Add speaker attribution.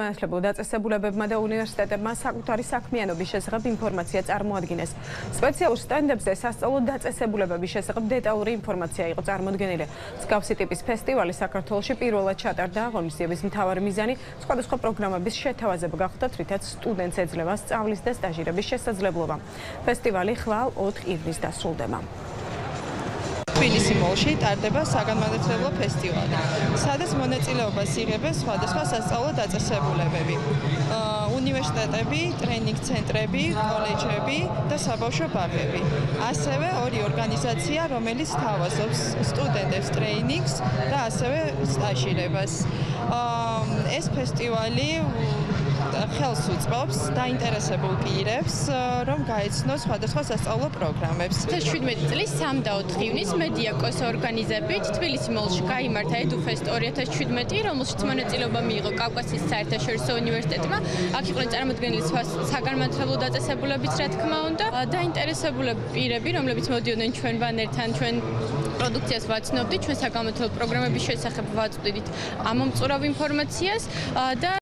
Speaker 1: მასლებო დაწესებულებებმა და უნივერსიტეტებმა საკუთარი საქმიანობის შესახებ ინფორმაცია წარმოადგინეს. სპეციალურ სტენდებზე სასწავლო დაწესებულებების შესახებ დეტალური ინფორმაცია იყო წარმოდგენილი. მსგავსი ტიპის ფესტივალი საქართველოში პირველად ჩატარდა. ღონისძიების მთავარი მიზანი სხვადასხვა პროგრამების შეთავაზება გახდა, რითაც სტუდენტს ეძლევა სწავლის და სტაჟირების შესაძლებლობა. ფესტივალი ხვალ 4 ივნისს დასრულდება.
Speaker 2: თბილისი მოლში ტარდება საგანმანათლებლო ფესტივალი, სადაც მონაწილეობას იღებენ სხვადასხვა სასწავლო დაწესებულებები. უნივერსიტეტები, ტრენინგ ცენტრები, კოლეჯები და საბავშვო ბაღები. ასევე ორი ორგანიზაცია, რომელიც თავაზობს სტუდენტებს ტრეინინგს და ასევე სტაჟირებას. ეს ფესტივალი ხელს უწყობს დაინტერესებულ პირებს, რომ გაეცნოს სხვადასხვა სასწავლო პროგრამებს.
Speaker 3: 17 წლის 3 და 4 ივნის მედიაკოს ორგანიზებით თბილისი მოლში გამართა EduFest 2017, რომელშიც მონაწილეობა მიიღო კავკასიის საერთაშორისო უნივერსიტეტმა. აქ იყვნენ წარმოდგენილი საგანმანათლებლო დაწესებულებიც, რა თქმა უნდა, დაინტერესებული პირები, რომლებიც მოდიოდნენ ჩვენ ბანერთან, ჩვენ პროდუქციას ვაცნობდით, ჩვენ საგანმანათლებლო პროგრამების შესახებ ვაწვდით ამომწურავ ინფორმაციას და